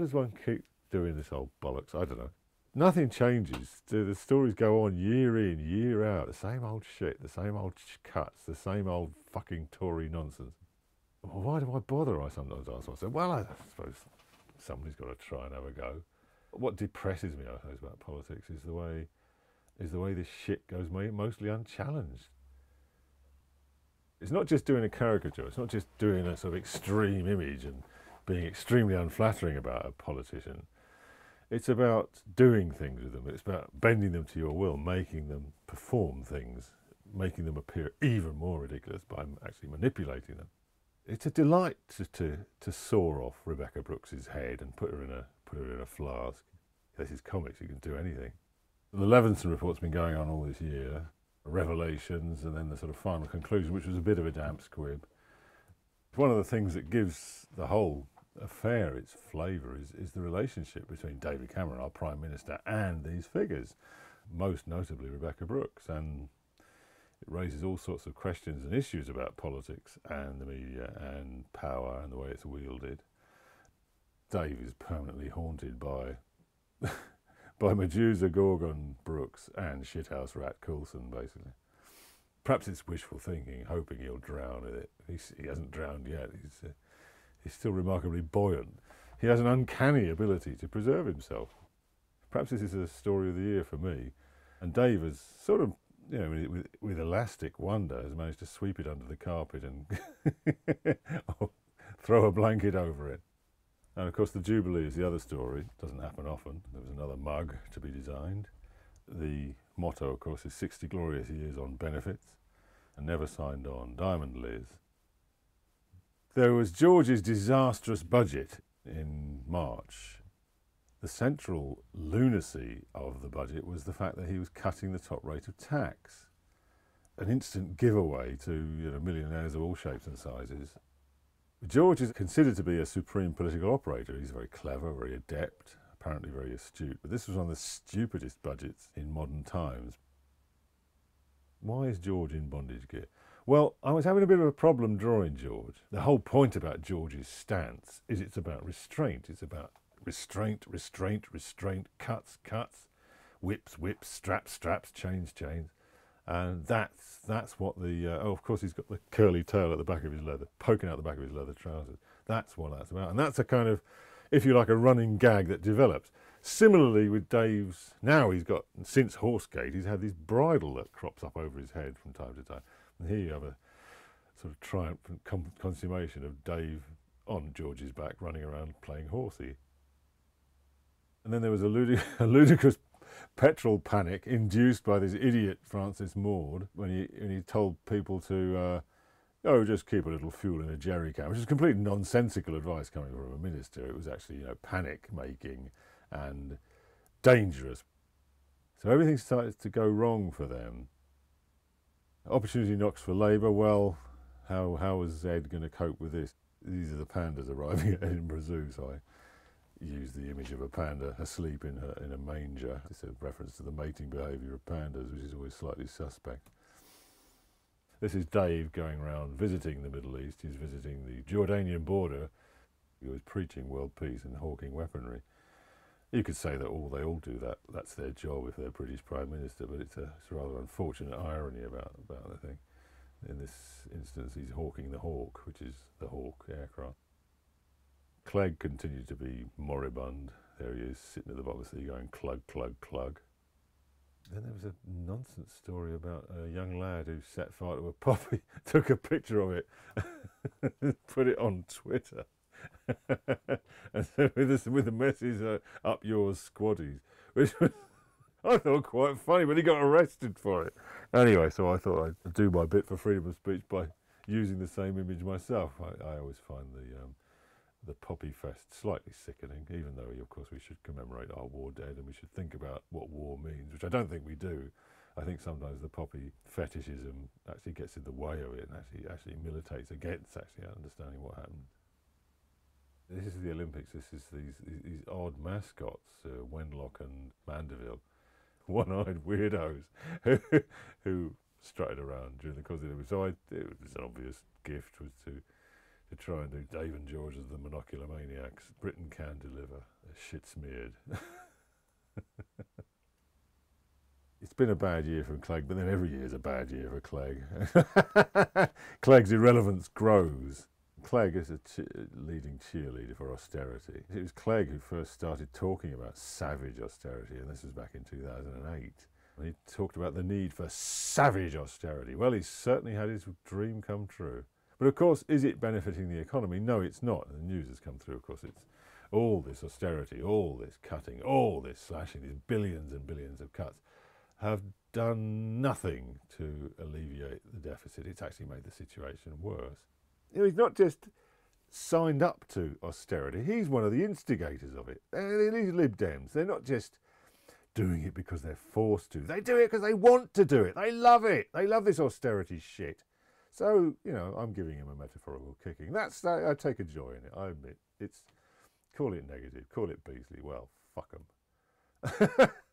does one keep doing this old bollocks? I don't know. Nothing changes. The stories go on year in, year out. The same old shit, the same old cuts, the same old fucking Tory nonsense. Well, why do I bother? I sometimes ask myself. Well, I suppose somebody's got to try and have a go. What depresses me, I suppose, about politics is the way is the way this shit goes mostly unchallenged. It's not just doing a caricature. It's not just doing a sort of extreme image and being extremely unflattering about a politician. It's about doing things with them. It's about bending them to your will, making them perform things, making them appear even more ridiculous by actually manipulating them. It's a delight to, to, to saw off Rebekah Brooks's head and put her in a put her in a flask. This is comics. You can do anything. The Leveson report's been going on all this year. Revelations, and then the sort of final conclusion, which was a bit of a damp squib. It's One of the things that gives the whole affair its flavour is, is the relationship between David Cameron, our Prime Minister, and these figures, most notably Rebekah Brooks. And it raises all sorts of questions and issues about politics and the media and power and the way it's wielded. Dave is permanently haunted by by Medusa, Gorgon, Brooks, and shithouse rat Coulson, basically. Perhaps it's wishful thinking, hoping he'll drown in it. He's, he hasn't drowned yet. He's, uh, he's still remarkably buoyant. He has an uncanny ability to preserve himself. Perhaps this is a story of the year for me. And Dave has sort of, you know, with, with, elastic wonder, has managed to sweep it under the carpet and throw a blanket over it. And of course, the Jubilee is the other story. It Doesn't happen often. There was another mug to be designed. The motto, of course, is 60 glorious years on benefits and never signed on. Diamond Liz. There was George's disastrous budget in March. The central lunacy of the budget was the fact that he was cutting the top rate of tax. An instant giveaway to you know, millionaires of all shapes and sizes. George is considered to be a supreme political operator. He's very clever, very adept, apparently very astute. But this was one of the stupidest budgets in modern times. Why is George in bondage gear? Well, I was having a bit of a problem drawing George. The whole point about George's stance is it's about restraint. It's about restraint, restraint, restraint, cuts, cuts, whips, whips, straps, straps, chains, chains. And that's that's what the uh, oh of course he's got the curly tail at the back of his leather poking out the back of his leather trousers. That's what that's about, and that's a kind of, if you like, a running gag that develops. Similarly with Dave's now he's got since Horsegate he's had this bridle that crops up over his head from time to time, and here you have a sort of triumphant consummation of Dave on George's back running around playing horsey. And then there was a, ludi- a ludicrous petrol panic induced by this idiot Francis Maude when he when he told people to uh, oh just keep a little fuel in a jerry can, which is complete nonsensical advice coming from a minister. It was actually you know panic making and dangerous. So everything started to go wrong for them. Opportunity knocks for Labour. Well, how how was Ed going to cope with this? These are the pandas arriving at Edinburgh Zoo, so I use the image of a panda asleep in a, in a manger. It's a reference to the mating behaviour of pandas, which is always slightly suspect. This is Dave going around visiting the Middle East. He's visiting the Jordanian border. He was preaching world peace and hawking weaponry. You could say that all they all do that. That's their job if they're British Prime Minister, but it's a, it's a rather unfortunate irony about, about the thing. In this instance, he's hawking the Hawk, which is the Hawk aircraft. Clegg continued to be moribund. There he is, sitting at the bottom of the sea going clug, clug, clug. Then there was a nonsense story about a young lad who set fire to a poppy, took a picture of it, put it on Twitter, and with, this, with the message, uh, up yours, squaddies, which was, I thought quite funny, but he got arrested for it. Anyway, so I thought I'd do my bit for freedom of speech by using the same image myself. I, I always find the um, the Poppy Fest slightly sickening, even though, of course, we should commemorate our war dead and we should think about what war means, which I don't think we do. I think sometimes the poppy fetishism actually gets in the way of it and actually actually militates against actually understanding what happened. This is the Olympics. This is these these, odd mascots, uh, Wenlock and Mandeville, one-eyed weirdos who, who strutted around during the course of the Olympics. So I, it was an obvious gift was to to try and do Dave and George as the monocular maniacs. Britain can deliver. Shit smeared. it's been a bad year for Clegg, but then every year is a bad year for Clegg. Clegg's irrelevance grows. Clegg is a che- leading cheerleader for austerity. It was Clegg who first started talking about savage austerity, and this was back in 2008. And he talked about the need for savage austerity. Well, he's certainly had his dream come true. But of course, is it benefiting the economy? No, it's not. The news has come through, of course. It's all this austerity, all this cutting, all this slashing, these billions and billions of cuts have done nothing to alleviate the deficit. It's actually made the situation worse. Know, he's not just signed up to austerity, he's one of the instigators of it. And These Lib Dems, they're not just doing it because they're forced to, they do it because they want to do it. They love it. They love this austerity shit. So, you know, I'm giving him a metaphorical kicking. That's I, I take a joy in it, I admit. It's call it negative, call it Beazley. Well, fuck 'em.